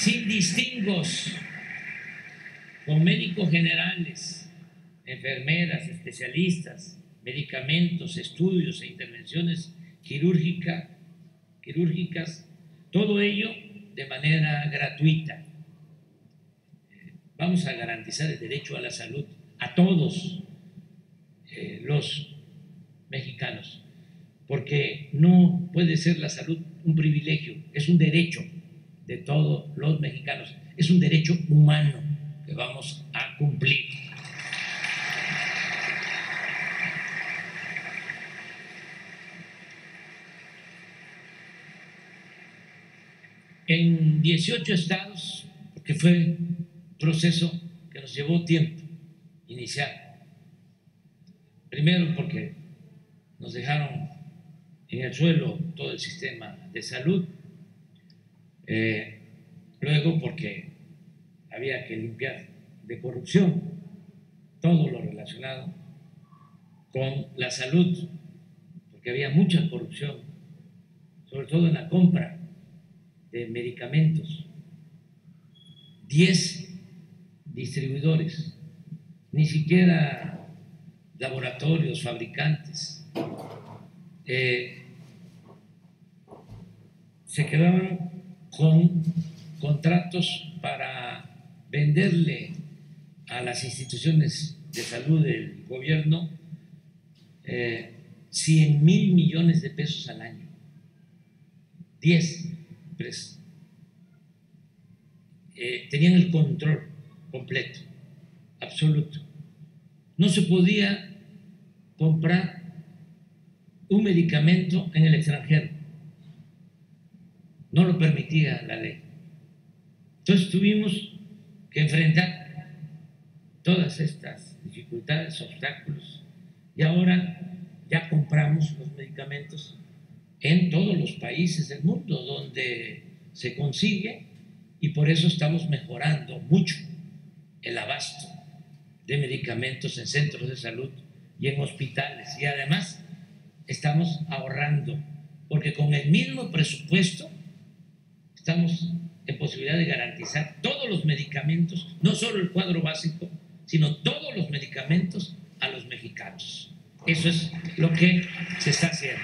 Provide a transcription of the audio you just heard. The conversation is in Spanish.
sin distingos, con médicos generales, enfermeras, especialistas, medicamentos, estudios e intervenciones quirúrgica, quirúrgicas, todo ello de manera gratuita. Vamos a garantizar el derecho a la salud a todos eh, los mexicanos, porque no puede ser la salud un privilegio, es un derecho de todos los mexicanos, es un derecho humano que vamos a cumplir. En 18 estados, porque fue un proceso que nos llevó tiempo iniciar. Primero porque nos dejaron en el suelo todo el sistema de salud, eh, luego porque había que limpiar de corrupción todo lo relacionado con la salud, porque había mucha corrupción, sobre todo en la compra de medicamentos. Diez distribuidores, ni siquiera laboratorios, fabricantes, eh, se quedaban con contratos para venderle a las instituciones de salud del gobierno 100 eh, mil millones de pesos al año. 10 empresas. Eh, tenían el control completo, absoluto. No se podía comprar un medicamento en el extranjero no lo permitía la ley. Entonces tuvimos que enfrentar todas estas dificultades, obstáculos, y ahora ya compramos los medicamentos en todos los países del mundo donde se consigue y por eso estamos mejorando mucho el abasto de medicamentos en centros de salud y en hospitales. Y además estamos ahorrando, porque con el mismo presupuesto estamos en posibilidad de garantizar todos los medicamentos, no solo el cuadro básico, sino todos los medicamentos a los mexicanos. Eso es lo que se está haciendo.